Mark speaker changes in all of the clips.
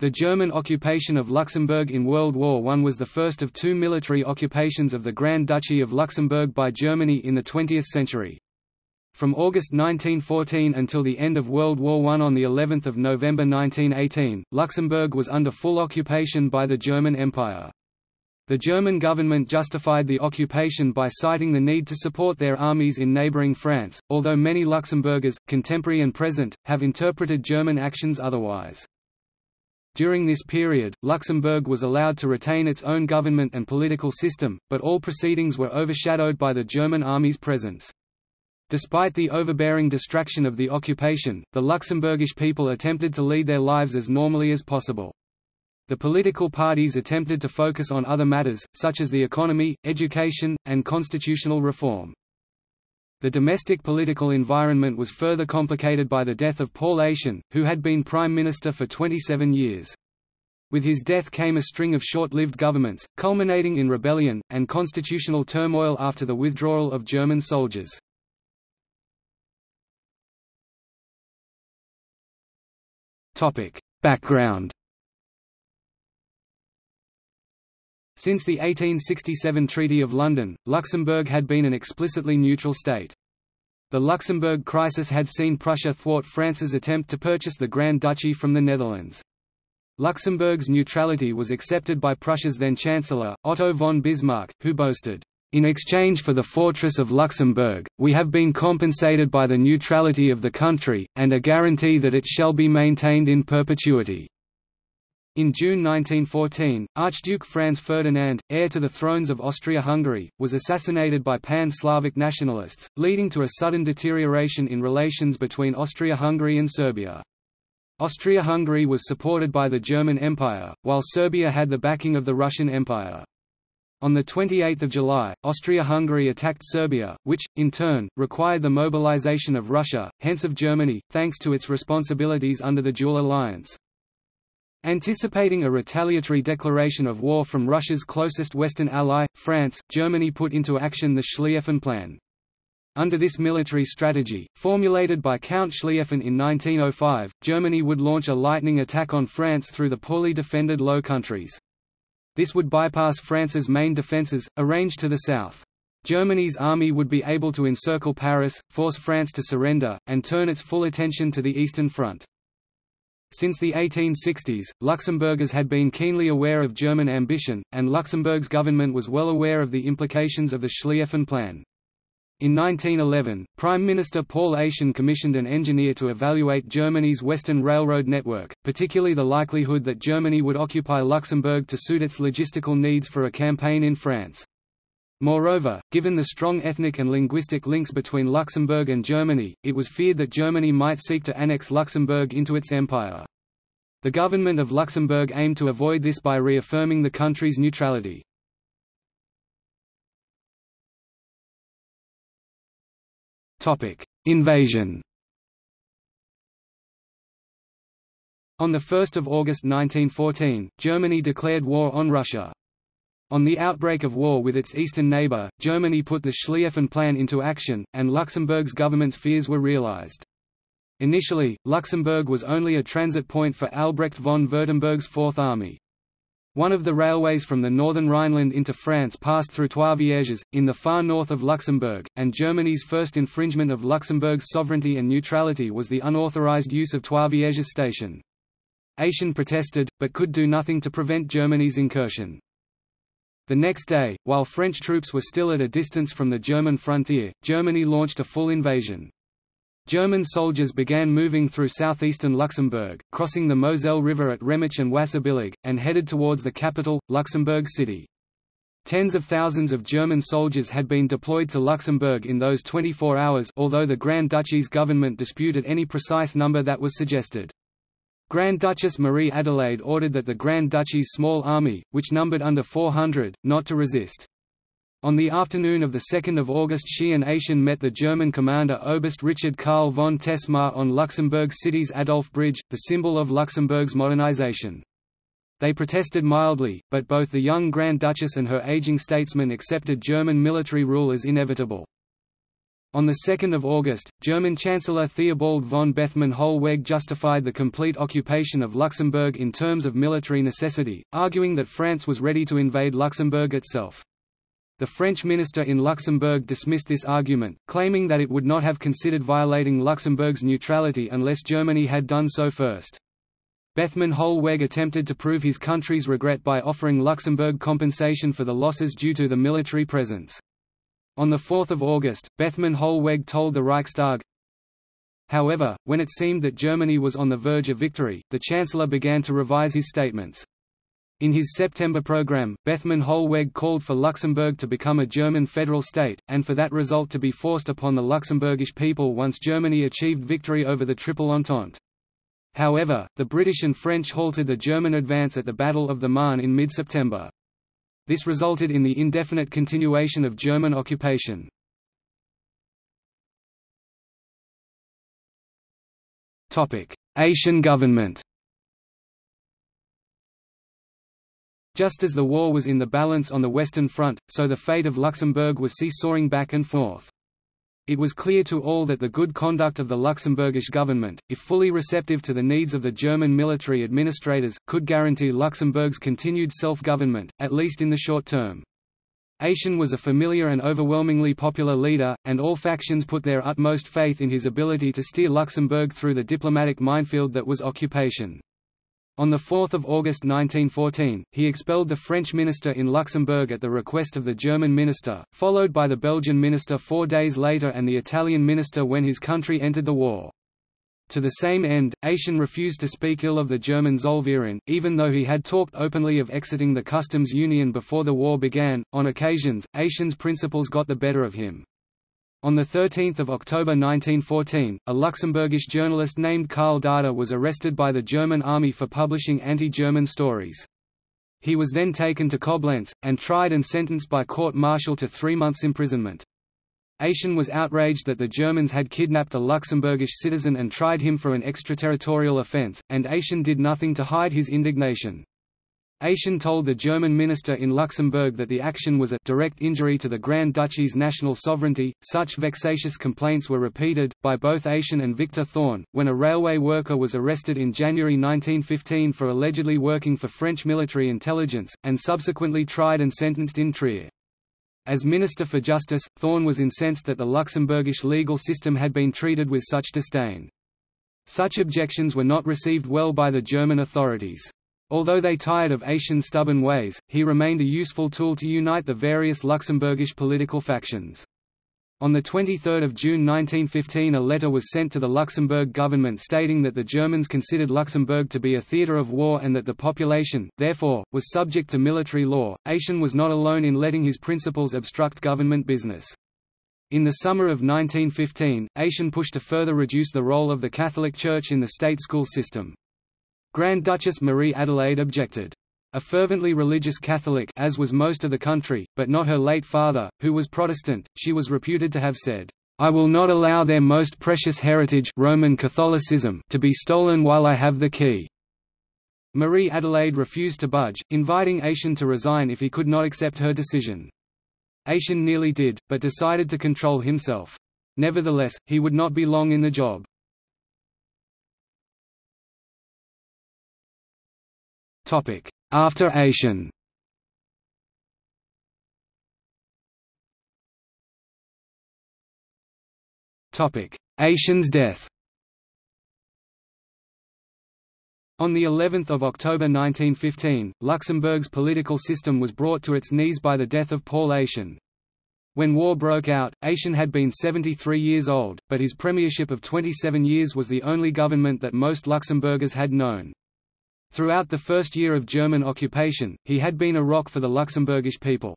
Speaker 1: The German occupation of Luxembourg in World War I was the first of two military occupations of the Grand Duchy of Luxembourg by Germany in the 20th century. From August 1914 until the end of World War I on the 11th of November 1918, Luxembourg was under full occupation by the German Empire. The German government justified the occupation by citing the need to support their armies in neighbouring France, although many Luxembourgers, contemporary and present, have interpreted German actions otherwise. During this period, Luxembourg was allowed to retain its own government and political system, but all proceedings were overshadowed by the German army's presence. Despite the overbearing distraction of the occupation, the Luxembourgish people attempted to lead their lives as normally as possible. The political parties attempted to focus on other matters, such as the economy, education, and constitutional reform. The domestic political environment was further complicated by the death of Paul Eyschen, who had been prime minister for 27 years. With his death came a string of short-lived governments, culminating in rebellion, and constitutional turmoil after the withdrawal of German soldiers. Background Since the 1867 Treaty of London, Luxembourg had been an explicitly neutral state. The Luxembourg crisis had seen Prussia thwart France's attempt to purchase the Grand Duchy from the Netherlands. Luxembourg's neutrality was accepted by Prussia's then Chancellor, Otto von Bismarck, who boasted, "...in exchange for the fortress of Luxembourg, we have been compensated by the neutrality of the country, and a guarantee that it shall be maintained in perpetuity." In June 1914, Archduke Franz Ferdinand, heir to the thrones of Austria-Hungary, was assassinated by pan-Slavic nationalists, leading to a sudden deterioration in relations between Austria-Hungary and Serbia. Austria-Hungary was supported by the German Empire, while Serbia had the backing of the Russian Empire. On 28 July, Austria-Hungary attacked Serbia, which, in turn, required the mobilization of Russia, hence of Germany, thanks to its responsibilities under the dual alliance. Anticipating a retaliatory declaration of war from Russia's closest Western ally, France, Germany put into action the Schlieffen Plan. Under this military strategy, formulated by Count Schlieffen in 1905, Germany would launch a lightning attack on France through the poorly defended Low Countries. This would bypass France's main defences, arranged to the south. Germany's army would be able to encircle Paris, force France to surrender, and turn its full attention to the Eastern Front. Since the 1860s, Luxembourgers had been keenly aware of German ambition, and Luxembourg's government was well aware of the implications of the Schlieffen Plan. In 1911, Prime Minister Paul Eyschen commissioned an engineer to evaluate Germany's western railroad network, particularly the likelihood that Germany would occupy Luxembourg to suit its logistical needs for a campaign in France. Moreover, given the strong ethnic and linguistic links between Luxembourg and Germany, it was feared that Germany might seek to annex Luxembourg into its empire. The government of Luxembourg aimed to avoid this by reaffirming the country's neutrality. Invasion On 1 August 1914, Germany declared war on Russia. On the outbreak of war with its eastern neighbour, Germany put the Schlieffen Plan into action, and Luxembourg's government's fears were realized. Initially, Luxembourg was only a transit point for Albrecht von Württemberg's Fourth Army. One of the railways from the northern Rhineland into France passed through Trois Vierges, in the far north of Luxembourg, and Germany's first infringement of Luxembourg's sovereignty and neutrality was the unauthorized use of Trois Vierges station. Eyschen protested, but could do nothing to prevent Germany's incursion. The next day, while French troops were still at a distance from the German frontier, Germany launched a full invasion. German soldiers began moving through southeastern Luxembourg, crossing the Moselle River at Remich and Wasserbillig, and headed towards the capital, Luxembourg City. Tens of thousands of German soldiers had been deployed to Luxembourg in those 24 hours although the Grand Duchy's government disputed any precise number that was suggested. Grand Duchess Marie Adelaide ordered that the Grand Duchy's small army, which numbered under 400, not to resist. On the afternoon of 2 August she and Eyschen met the German commander Oberst Richard Karl von Tessmar on Luxembourg City's Adolf Bridge, the symbol of Luxembourg's modernization. They protested mildly, but both the young Grand Duchess and her aging statesman accepted German military rule as inevitable. On 2 August, German Chancellor Theobald von Bethmann Hollweg justified the complete occupation of Luxembourg in terms of military necessity, arguing that France was ready to invade Luxembourg itself. The French minister in Luxembourg dismissed this argument, claiming that it would not have considered violating Luxembourg's neutrality unless Germany had done so first. Bethmann Hollweg attempted to prove his country's regret by offering Luxembourg compensation for the losses due to the military presence. On 4 August, Bethmann Hollweg told the Reichstag, However, when it seemed that Germany was on the verge of victory, the Chancellor began to revise his statements. In his September program, Bethmann Hollweg called for Luxembourg to become a German federal state, and for that result to be forced upon the Luxembourgish people once Germany achieved victory over the Triple Entente. However, the British and French halted the German advance at the Battle of the Marne in mid-September. This resulted in the indefinite continuation of German occupation. Eyschen government Just as the war was in the balance on the Western Front, so the fate of Luxembourg was seesawing back and forth. It was clear to all that the good conduct of the Luxembourgish government, if fully receptive to the needs of the German military administrators, could guarantee Luxembourg's continued self-government, at least in the short term. Eyschen was a familiar and overwhelmingly popular leader, and all factions put their utmost faith in his ability to steer Luxembourg through the diplomatic minefield that was occupation. On 4 August 1914, he expelled the French minister in Luxembourg at the request of the German minister, followed by the Belgian minister four days later and the Italian minister when his country entered the war. To the same end, Eyschen refused to speak ill of the German Zollverein, even though he had talked openly of exiting the customs union before the war began. On occasions, Eyschen's principles got the better of him. On 13 October 1914, a Luxembourgish journalist named Karl Dada was arrested by the German army for publishing anti-German stories. He was then taken to Koblenz, and tried and sentenced by court-martial to three months' imprisonment. Eyschen was outraged that the Germans had kidnapped a Luxembourgish citizen and tried him for an extraterritorial offence, and Eyschen did nothing to hide his indignation. Eyschen told the German minister in Luxembourg that the action was a direct injury to the Grand Duchy's national sovereignty. Such vexatious complaints were repeated, by both Eyschen and Victor Thorn, when a railway worker was arrested in January 1915 for allegedly working for French military intelligence, and subsequently tried and sentenced in Trier. As Minister for Justice, Thorn was incensed that the Luxembourgish legal system had been treated with such disdain. Such objections were not received well by the German authorities. Although they tired of Eyschen's stubborn ways, he remained a useful tool to unite the various Luxembourgish political factions. On 23 June 1915 a letter was sent to the Luxembourg government stating that the Germans considered Luxembourg to be a theatre of war and that the population, therefore, was subject to military law. Eyschen was not alone in letting his principles obstruct government business. In the summer of 1915, Eyschen pushed to further reduce the role of the Catholic Church in the state school system. Grand Duchess Marie Adelaide objected. A fervently religious Catholic as was most of the country, but not her late father, who was Protestant, she was reputed to have said, "'I will not allow their most precious heritage Roman Catholicism to be stolen while I have the key." Marie Adelaide refused to budge, inviting Eyschen to resign if he could not accept her decision. Eyschen nearly did, but decided to control himself. Nevertheless, he would not be long in the job. After Eyschen Eyschen's death On the 11th of October 1915, Luxembourg's political system was brought to its knees by the death of Paul Eyschen. When war broke out, Eyschen had been 73 years old, but his premiership of 27 years was the only government that most Luxembourgers had known. Throughout the first year of German occupation, he had been a rock for the Luxembourgish people.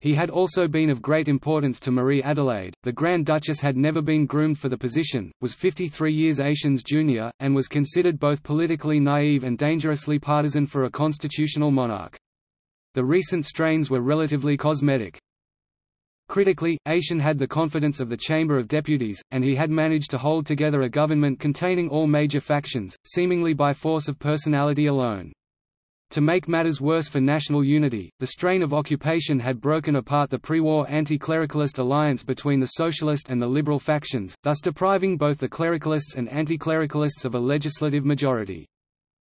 Speaker 1: He had also been of great importance to Marie Adelaide. The Grand Duchess had never been groomed for the position, was 53 years Eyschen's junior, and was considered both politically naive and dangerously partisan for a constitutional monarch. The recent strains were relatively cosmetic. Critically, Eyschen had the confidence of the Chamber of Deputies, and he had managed to hold together a government containing all major factions, seemingly by force of personality alone. To make matters worse for national unity, the strain of occupation had broken apart the pre-war anti-clericalist alliance between the socialist and the liberal factions, thus depriving both the clericalists and anti-clericalists of a legislative majority.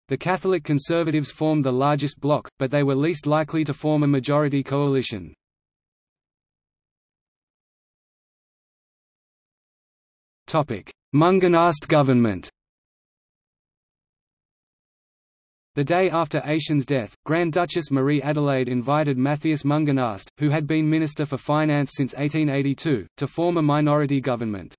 Speaker 1: The Catholic Conservatives formed the largest bloc, but they were least likely to form a majority coalition. Mongenast government The day after Eyschen's death, Grand Duchess Marie Adelaide invited Matthias Mongenast, who had been Minister for Finance since 1882, to form a minority government.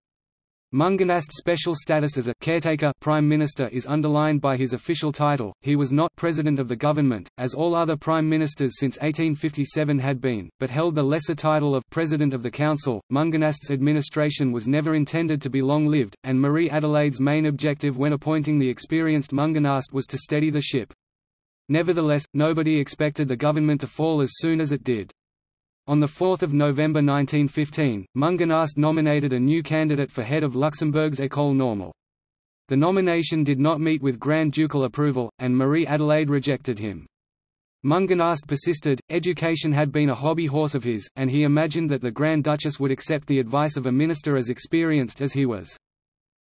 Speaker 1: Mongenast's special status as a caretaker prime minister is underlined by his official title. He was not president of the government, as all other prime ministers since 1857 had been, but held the lesser title of president of the council. Mongenast's administration was never intended to be long-lived, and Marie Adelaide's main objective when appointing the experienced Mongenast was to steady the ship. Nevertheless, nobody expected the government to fall as soon as it did. On 4 November 1915, Mongenast nominated a new candidate for head of Luxembourg's École Normale. The nomination did not meet with Grand Ducal approval, and Marie Adelaide rejected him. Mongenast persisted, education had been a hobby horse of his, and he imagined that the Grand Duchess would accept the advice of a minister as experienced as he was.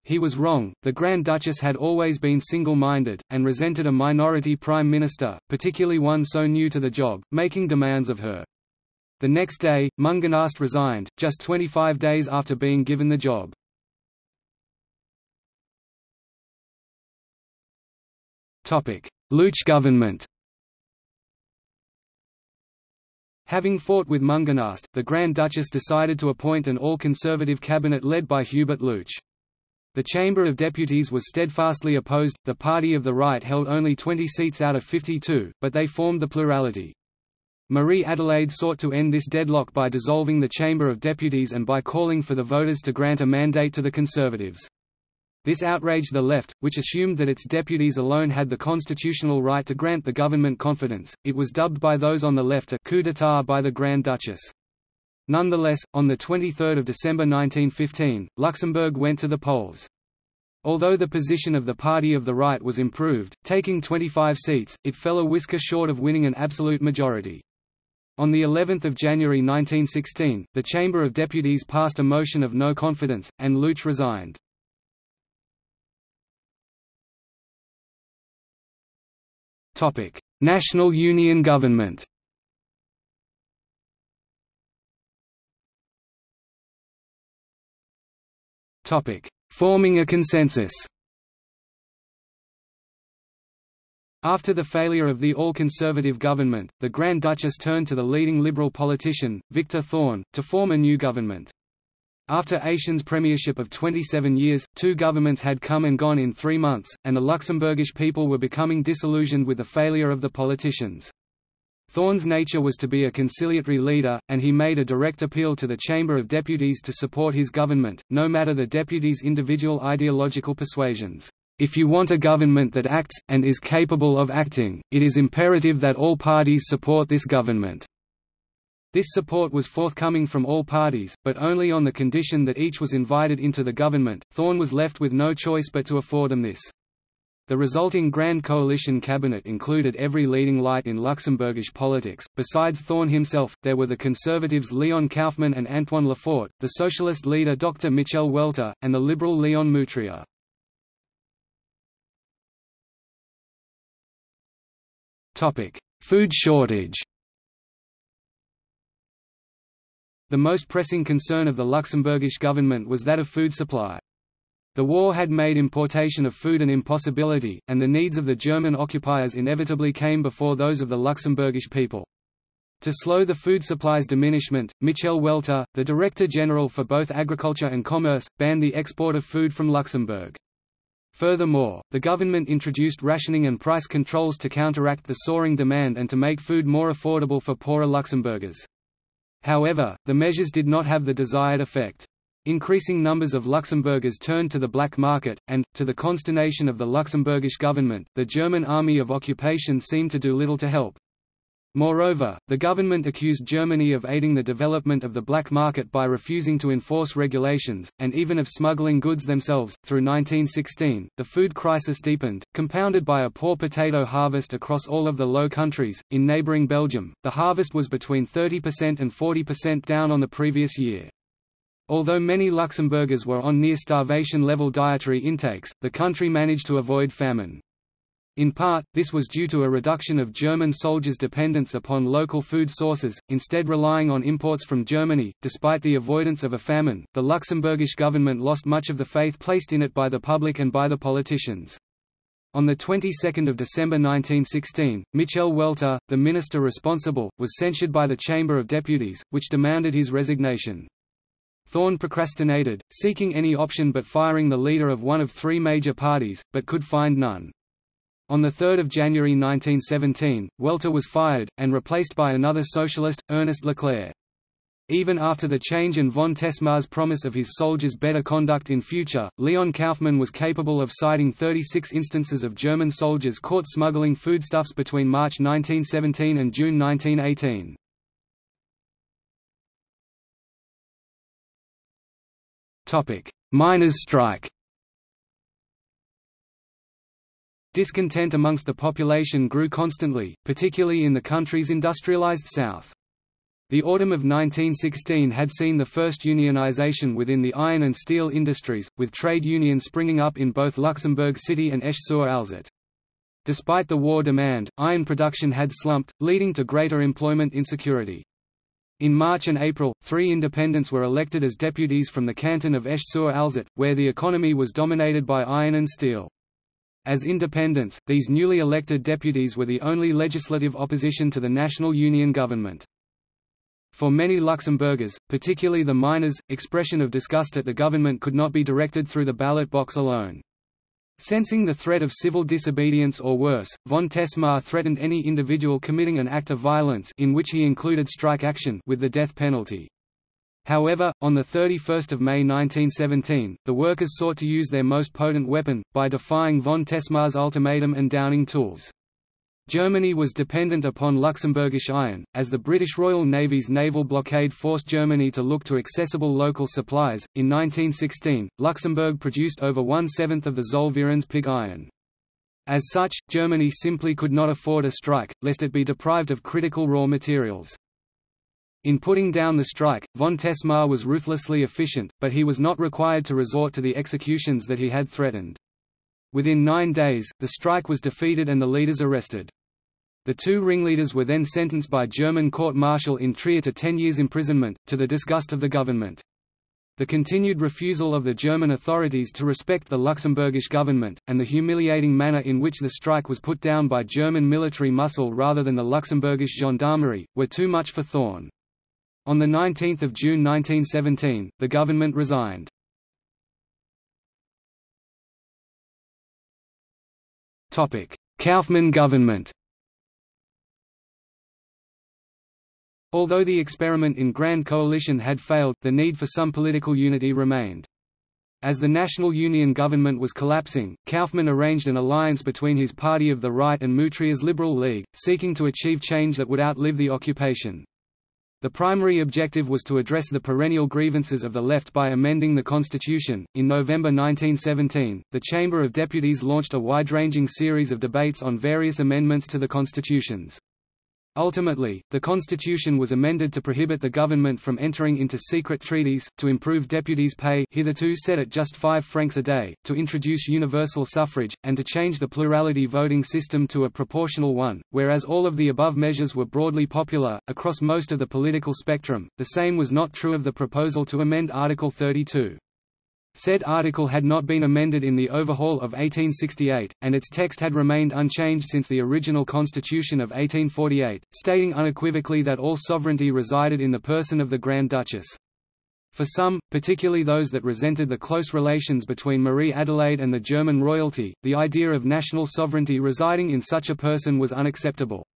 Speaker 1: He was wrong, the Grand Duchess had always been single-minded, and resented a minority prime minister, particularly one so new to the job, making demands of her. The next day, Mongenast resigned, just 25 days after being given the job. Loutsch government Having fought with Mongenast, the Grand Duchess decided to appoint an all-conservative cabinet led by Hubert Loutsch. The Chamber of Deputies was steadfastly opposed, the Party of the Right held only 20 seats out of 52, but they formed the plurality. Marie Adelaide sought to end this deadlock by dissolving the Chamber of Deputies and by calling for the voters to grant a mandate to the Conservatives. This outraged the left, which assumed that its deputies alone had the constitutional right to grant the government confidence. It was dubbed by those on the left a coup d'état by the Grand Duchess. Nonetheless, on 23 December 1915, Luxembourg went to the polls. Although the position of the Party of the Right was improved, taking 25 seats, it fell a whisker short of winning an absolute majority. On the 11th of January 1916, the Chamber of Deputies passed a motion of no confidence, and Loutsch resigned. Topic: National Union Government. Topic: Forming a consensus. After the failure of the all-conservative government, the Grand Duchess turned to the leading liberal politician, Victor Thorn, to form a new government. After Eyschen's premiership of 27 years, two governments had come and gone in three months, and the Luxembourgish people were becoming disillusioned with the failure of the politicians. Thorn's nature was to be a conciliatory leader, and he made a direct appeal to the Chamber of Deputies to support his government, no matter the deputies' individual ideological persuasions. If you want a government that acts, and is capable of acting, it is imperative that all parties support this government. This support was forthcoming from all parties, but only on the condition that each was invited into the government. Thorn was left with no choice but to afford them this. The resulting Grand Coalition cabinet included every leading light in Luxembourgish politics. Besides Thorn himself, there were the conservatives Leon Kauffmann and Antoine Lefort, the socialist leader Dr. Michel Welter, and the liberal Leon Moutrier. Topic: Food shortage. The most pressing concern of the Luxembourgish government was that of food supply. The war had made importation of food an impossibility, and the needs of the German occupiers inevitably came before those of the Luxembourgish people. To slow the food supply's diminishment, Michel Welter, the Director General for both Agriculture and Commerce, banned the export of food from Luxembourg. Furthermore, the government introduced rationing and price controls to counteract the soaring demand and to make food more affordable for poorer Luxembourgers. However, the measures did not have the desired effect. Increasing numbers of Luxembourgers turned to the black market, and, to the consternation of the Luxembourgish government, the German army of occupation seemed to do little to help. Moreover, the government accused Germany of aiding the development of the black market by refusing to enforce regulations, and even of smuggling goods themselves. Through 1916, the food crisis deepened, compounded by a poor potato harvest across all of the Low Countries. In neighbouring Belgium, the harvest was between 30% and 40% down on the previous year. Although many Luxembourgers were on near starvation level dietary intakes, the country managed to avoid famine. In part, this was due to a reduction of German soldiers' dependence upon local food sources, instead relying on imports from Germany. Despite the avoidance of a famine, the Luxembourgish government lost much of the faith placed in it by the public and by the politicians. On the 22nd of December 1916, Michel Welter, the minister responsible, was censured by the Chamber of Deputies, which demanded his resignation. Thorn procrastinated, seeking any option but firing the leader of one of three major parties, but could find none. On 3 January 1917, Welter was fired, and replaced by another socialist, Ernest Leclerc. Even after the change and von Tessmar's promise of his soldiers better conduct in future, Leon Kauffmann was capable of citing 36 instances of German soldiers caught smuggling foodstuffs between March 1917 and June 1918. Miners' strike Discontent amongst the population grew constantly, particularly in the country's industrialized south. The autumn of 1916 had seen the first unionization within the iron and steel industries, with trade unions springing up in both Luxembourg City and Esch-sur-Alzette. Despite the war demand, iron production had slumped, leading to greater employment insecurity. In March and April, three independents were elected as deputies from the canton of Esch-sur-Alzette, where the economy was dominated by iron and steel. As independents, these newly elected deputies were the only legislative opposition to the national union government. For many Luxembourgers, particularly the miners, expression of disgust at the government could not be directed through the ballot box alone. Sensing the threat of civil disobedience or worse, von Tessmar threatened any individual committing an act of violence in which he included strike action with the death penalty. However, on 31 May 1917, the workers sought to use their most potent weapon, by defying von Tessmar's ultimatum and downing tools. Germany was dependent upon Luxembourgish iron, as the British Royal Navy's naval blockade forced Germany to look to accessible local supplies. In 1916, Luxembourg produced over one seventh of the Zollvereins pig iron. As such, Germany simply could not afford a strike, lest it be deprived of critical raw materials. In putting down the strike, von Tessmar was ruthlessly efficient, but he was not required to resort to the executions that he had threatened. Within nine days, the strike was defeated and the leaders arrested. The two ringleaders were then sentenced by German court-martial in Trier to ten years imprisonment, to the disgust of the government. The continued refusal of the German authorities to respect the Luxembourgish government, and the humiliating manner in which the strike was put down by German military muscle rather than the Luxembourgish gendarmerie, were too much for Thorn. On 19 June 1917, the government resigned. Kauffmann government Although the experiment in Grand Coalition had failed, the need for some political unity remained. As the National Union government was collapsing, Kauffmann arranged an alliance between his party of the right and Moutrier's Liberal League, seeking to achieve change that would outlive the occupation. The primary objective was to address the perennial grievances of the left by amending the constitution. In November 1917, the Chamber of Deputies launched a wide-ranging series of debates on various amendments to the constitutions. Ultimately, the constitution was amended to prohibit the government from entering into secret treaties, to improve deputies' pay hitherto set at just 5 francs a day, to introduce universal suffrage, and to change the plurality voting system to a proportional one. Whereas all of the above measures were broadly popular, across most of the political spectrum, the same was not true of the proposal to amend Article 32. Said article had not been amended in the overhaul of 1868, and its text had remained unchanged since the original constitution of 1848, stating unequivocally that all sovereignty resided in the person of the Grand Duchess. For some, particularly those that resented the close relations between Marie Adelaide and the German royalty, the idea of national sovereignty residing in such a person was unacceptable.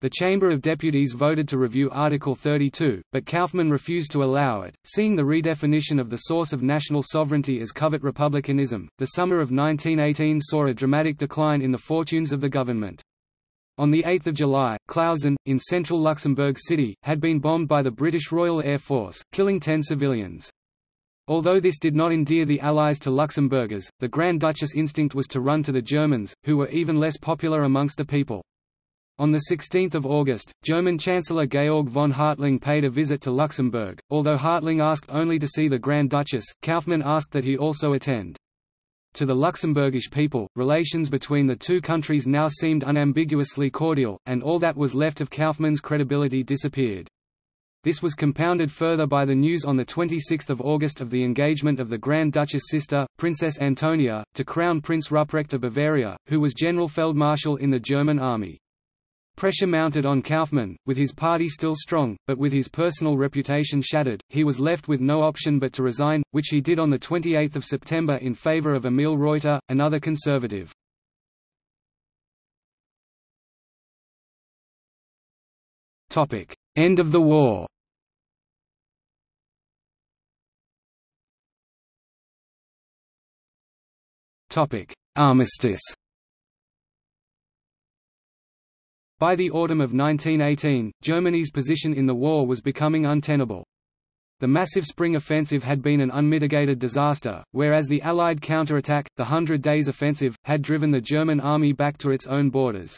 Speaker 1: The Chamber of Deputies voted to review Article 32, but Kauffmann refused to allow it, seeing the redefinition of the source of national sovereignty as covert republicanism. The summer of 1918 saw a dramatic decline in the fortunes of the government. On 8 July, Clausen, in central Luxembourg City, had been bombed by the British Royal Air Force, killing ten civilians. Although this did not endear the Allies to Luxembourgers, the Grand Duchess' instinct was to run to the Germans, who were even less popular amongst the people. On 16 August, German Chancellor Georg von Hertling paid a visit to Luxembourg, although Hertling asked only to see the Grand Duchess, Kauffmann asked that he also attend. To the Luxembourgish people, relations between the two countries now seemed unambiguously cordial, and all that was left of Kauffmann's credibility disappeared. This was compounded further by the news on 26 August of the engagement of the Grand Duchess' sister, Princess Antonia, to Crown Prince Ruprecht of Bavaria, who was General Feldmarschall in the German army. Pressure mounted on Kauffmann, with his party still strong, but with his personal reputation shattered, he was left with no option but to resign, which he did on 28 September in favour of Emil Reuter, another conservative. End of the war. Armistice By the autumn of 1918, Germany's position in the war was becoming untenable. The massive spring offensive had been an unmitigated disaster, whereas the Allied counterattack, the Hundred Days Offensive, had driven the German army back to its own borders.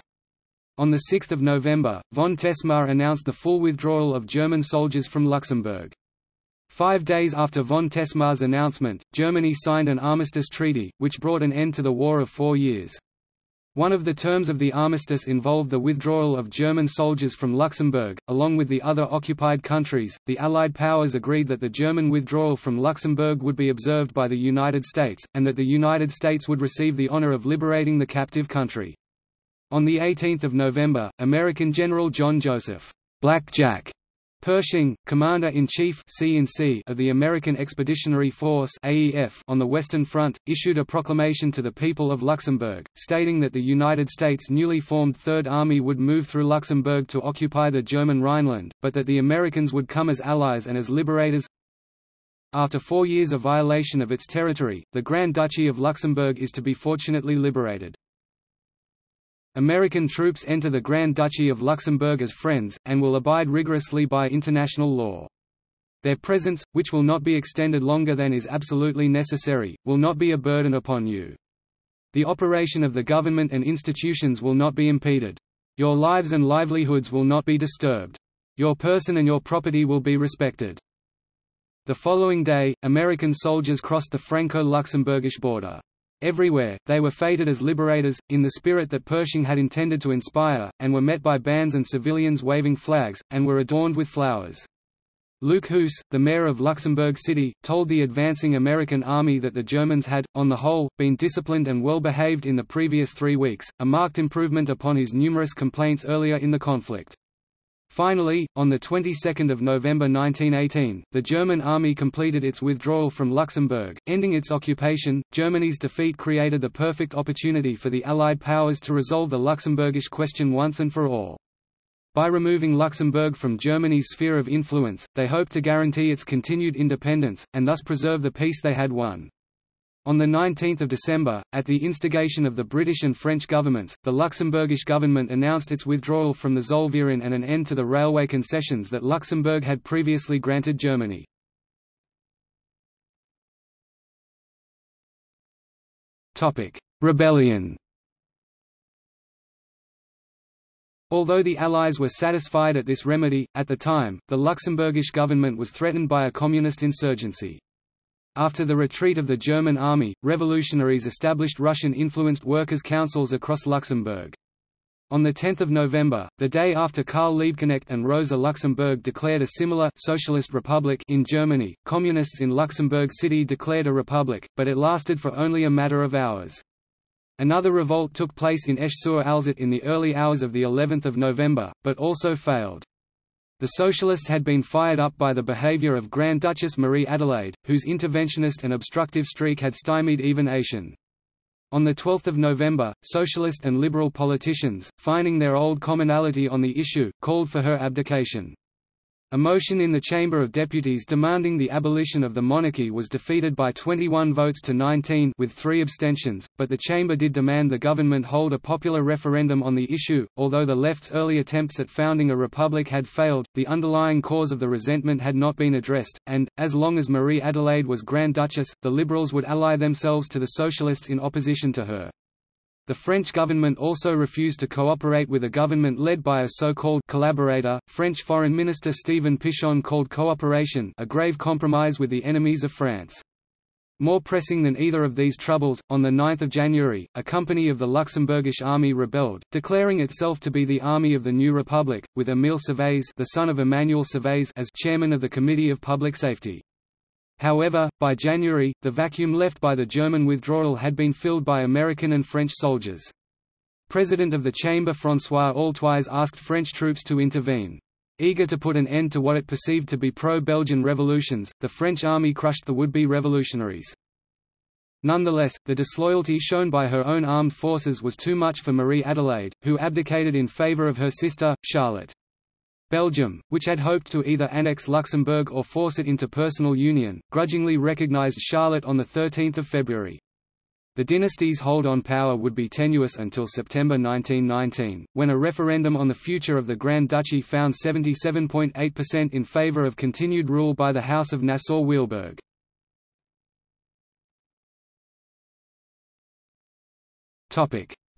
Speaker 1: On 6 November, von Tessmar announced the full withdrawal of German soldiers from Luxembourg. Five days after von Tessmar's announcement, Germany signed an armistice treaty, which brought an end to the war of four years. One of the terms of the armistice involved the withdrawal of German soldiers from Luxembourg. Along with the other occupied countries, the Allied powers agreed that the German withdrawal from Luxembourg would be observed by the United States, and that the United States would receive the honor of liberating the captive country. On 18 November, American General John Joseph Black Jack Pershing, Commander-in-Chief of the American Expeditionary Force on the Western Front, issued a proclamation to the people of Luxembourg, stating that the United States' newly formed Third Army would move through Luxembourg to occupy the German Rhineland, but that the Americans would come as allies and as liberators. After four years of violation of its territory, the Grand Duchy of Luxembourg is to be fortunately liberated. American troops enter the Grand Duchy of Luxembourg as friends, and will abide rigorously by international law. Their presence, which will not be extended longer than is absolutely necessary, will not be a burden upon you. The operation of the government and institutions will not be impeded. Your lives and livelihoods will not be disturbed. Your person and your property will be respected. The following day, American soldiers crossed the Franco-Luxembourgish border. Everywhere, they were feted as liberators, in the spirit that Pershing had intended to inspire, and were met by bands and civilians waving flags, and were adorned with flowers. Luc Housse, the mayor of Luxembourg City, told the advancing American army that the Germans had, on the whole, been disciplined and well behaved in the previous three weeks, a marked improvement upon his numerous complaints earlier in the conflict. Finally, on the 22nd of November 1918, the German army completed its withdrawal from Luxembourg, ending its occupation. Germany's defeat created the perfect opportunity for the Allied powers to resolve the Luxembourgish question once and for all. By removing Luxembourg from Germany's sphere of influence, they hoped to guarantee its continued independence, and thus preserve the peace they had won. On 19 December, at the instigation of the British and French governments, the Luxembourgish government announced its withdrawal from the Zollverein and an end to the railway concessions that Luxembourg had previously granted Germany. Rebellion Although the Allies were satisfied at this remedy, at the time, the Luxembourgish government was threatened by a communist insurgency. After the retreat of the German army, revolutionaries established Russian-influenced workers' councils across Luxembourg. On 10 November, the day after Karl Liebknecht and Rosa Luxemburg declared a similar «socialist republic» in Germany, communists in Luxembourg City declared a republic, but it lasted for only a matter of hours. Another revolt took place in Esch-sur-Alzette in the early hours of the 11th of November, but also failed. The Socialists had been fired up by the behavior of Grand Duchess Marie Adelaide, whose interventionist and obstructive streak had stymied even Eyschen. On 12 November, Socialist and Liberal politicians, finding their old commonality on the issue, called for her abdication. A motion in the Chamber of Deputies demanding the abolition of the monarchy was defeated by 21 votes to 19 with three abstentions, but the chamber did demand the government hold a popular referendum on the issue. Although the left's early attempts at founding a republic had failed, the underlying cause of the resentment had not been addressed, and, as long as Marie Adelaide was Grand Duchess, the Liberals would ally themselves to the Socialists in opposition to her. The French government also refused to cooperate with a government led by a so-called collaborator. French Foreign Minister Stephen Pichon called cooperation a grave compromise with the enemies of France. More pressing than either of these troubles, on 9 January, a company of the Luxembourgish army rebelled, declaring itself to be the Army of the New Republic, with Émile Servais the son of Emmanuel Servais as chairman of the Committee of Public Safety. However, by January, the vacuum left by the German withdrawal had been filled by American and French soldiers. President of the Chamber François Altwies asked French troops to intervene. Eager to put an end to what it perceived to be pro-Belgian revolutions, the French army crushed the would-be revolutionaries. Nonetheless, the disloyalty shown by her own armed forces was too much for Marie Adelaide, who abdicated in favour of her sister, Charlotte. Belgium, which had hoped to either annex Luxembourg or force it into personal union, grudgingly recognized Charlotte on 13 February. The dynasty's hold on power would be tenuous until September 1919, when a referendum on the future of the Grand Duchy found 77.8% in favor of continued rule by the House of Nassau-Weilburg.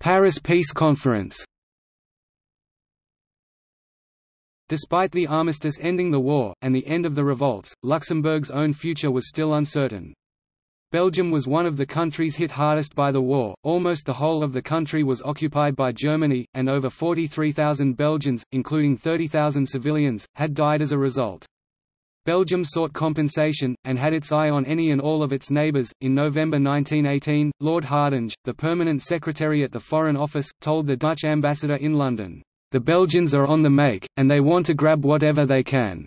Speaker 1: Paris Peace Conference Despite the armistice ending the war, and the end of the revolts, Luxembourg's own future was still uncertain. Belgium was one of the countries hit hardest by the war, almost the whole of the country was occupied by Germany, and over 43,000 Belgians, including 30,000 civilians, had died as a result. Belgium sought compensation, and had its eye on any and all of its neighbours. In November 1918, Lord Hardinge, the permanent secretary at the Foreign Office, told the Dutch ambassador in London, the Belgians are on the make, and they want to grab whatever they can.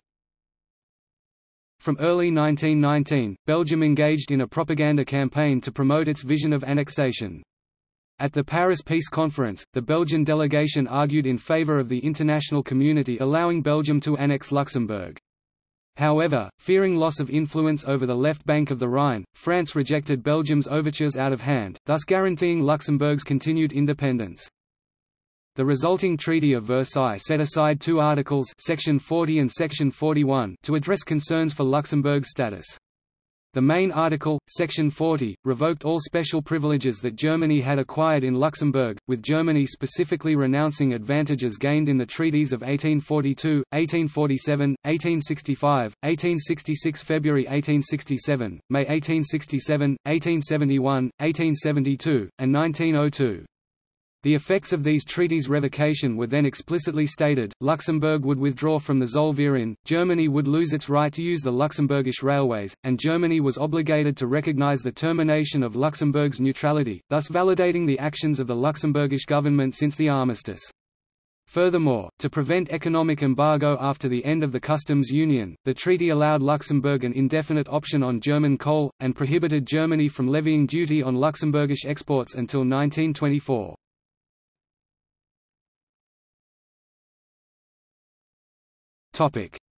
Speaker 1: From early 1919, Belgium engaged in a propaganda campaign to promote its vision of annexation. At the Paris Peace Conference, the Belgian delegation argued in favour of the international community allowing Belgium to annex Luxembourg. However, fearing loss of influence over the left bank of the Rhine, France rejected Belgium's overtures out of hand, thus guaranteeing Luxembourg's continued independence. The resulting Treaty of Versailles set aside two articles Section 40 and Section 41 to address concerns for Luxembourg's status. The main article, Section 40, revoked all special privileges that Germany had acquired in Luxembourg, with Germany specifically renouncing advantages gained in the treaties of 1842, 1847, 1865, 1866 February 1867, May 1867, 1871, 1872, and 1902. The effects of these treaties' revocation were then explicitly stated, Luxembourg would withdraw from the Zollverein, Germany would lose its right to use the Luxembourgish railways, and Germany was obligated to recognize the termination of Luxembourg's neutrality, thus validating the actions of the Luxembourgish government since the armistice. Furthermore, to prevent economic embargo after the end of the customs union, the treaty allowed Luxembourg an indefinite option on German coal, and prohibited Germany from levying duty on Luxembourgish exports until 1924.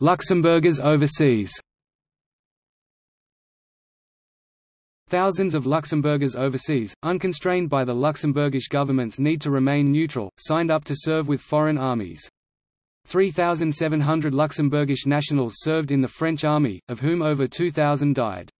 Speaker 1: Luxembourgers overseas Thousands of Luxembourgers overseas, unconstrained by the Luxembourgish government's need to remain neutral, signed up to serve with foreign armies. 3,700 Luxembourgish nationals served in the French army, of whom over 2,000 died.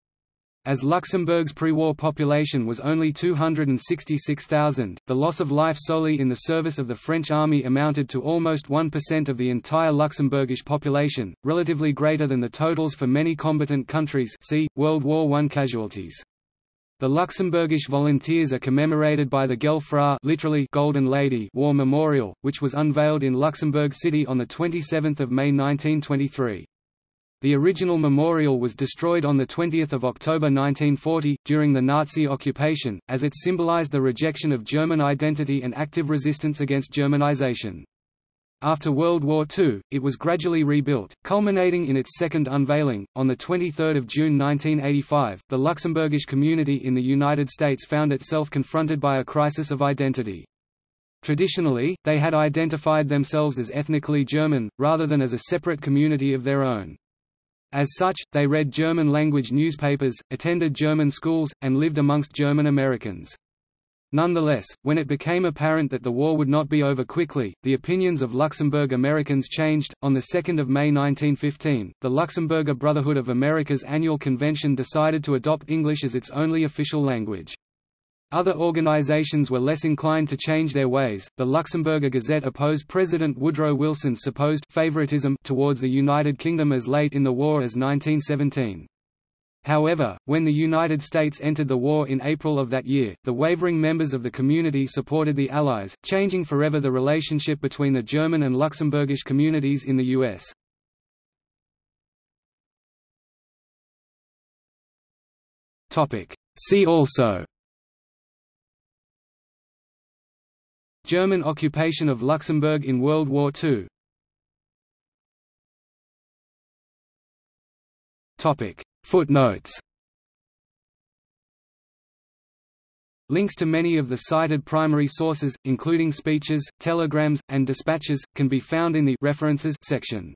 Speaker 1: As Luxembourg's pre-war population was only 266,000, the loss of life solely in the service of the French army amounted to almost 1% of the entire Luxembourgish population, relatively greater than the totals for many combatant countries see, World War I casualties. The Luxembourgish volunteers are commemorated by the Gëlle Fra literally Golden Lady War Memorial, which was unveiled in Luxembourg City on 27 May 1923. The original memorial was destroyed on 20 October 1940, during the Nazi occupation, as it symbolized the rejection of German identity and active resistance against Germanization. After World War II, it was gradually rebuilt, culminating in its second unveiling. On 23 June 1985, the Luxembourgish community in the United States found itself confronted by a crisis of identity. Traditionally, they had identified themselves as ethnically German, rather than as a separate community of their own. As such, they read German-language newspapers, attended German schools, and lived amongst German Americans. Nonetheless, when it became apparent that the war would not be over quickly, the opinions of Luxembourg Americans changed. On the 2nd of May 1915, the Luxembourger Brotherhood of America's annual convention decided to adopt English as its only official language. Other organizations were less inclined to change their ways. The Luxembourger Gazette opposed President Woodrow Wilson's supposed favoritism towards the United Kingdom as late in the war as 1917. However, when the United States entered the war in April of that year, the wavering members of the community supported the Allies, changing forever the relationship between the German and Luxembourgish communities in the U.S. See also German occupation of Luxembourg in World War II Footnotes. Links to many of the cited primary sources, including speeches, telegrams, and dispatches, can be found in the References section.